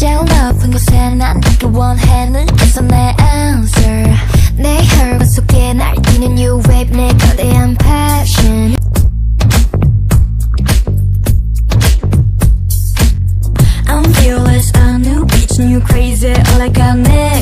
제일 높은 곳에 난 닿길 원해 느껴서 내 answer 내 혈관 속에 날뛰는 new wave 내 거대한 passion I'm fearless, a new bitch, new crazy, all I got next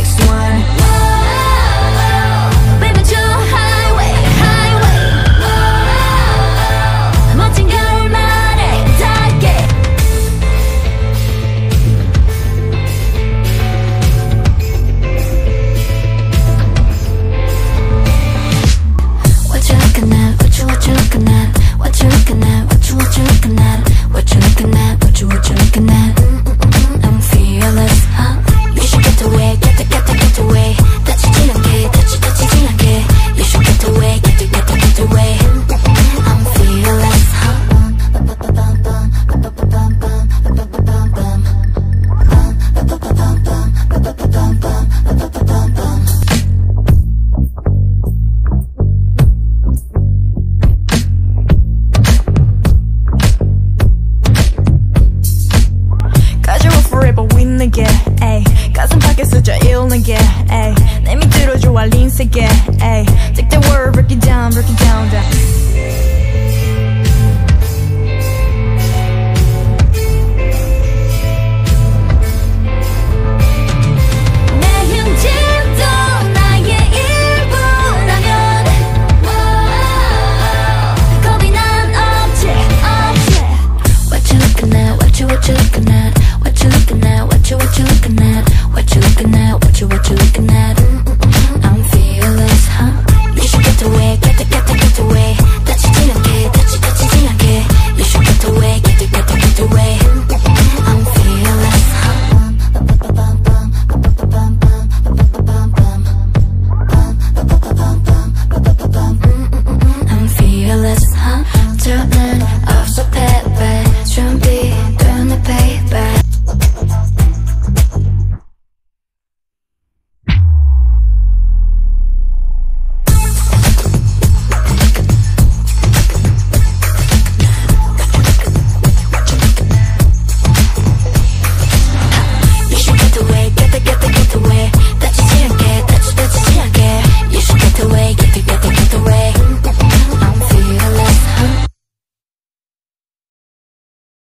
가슴 밖에 ill nigga ay 내 밑으로 좋아 lean 세게 ay Take the word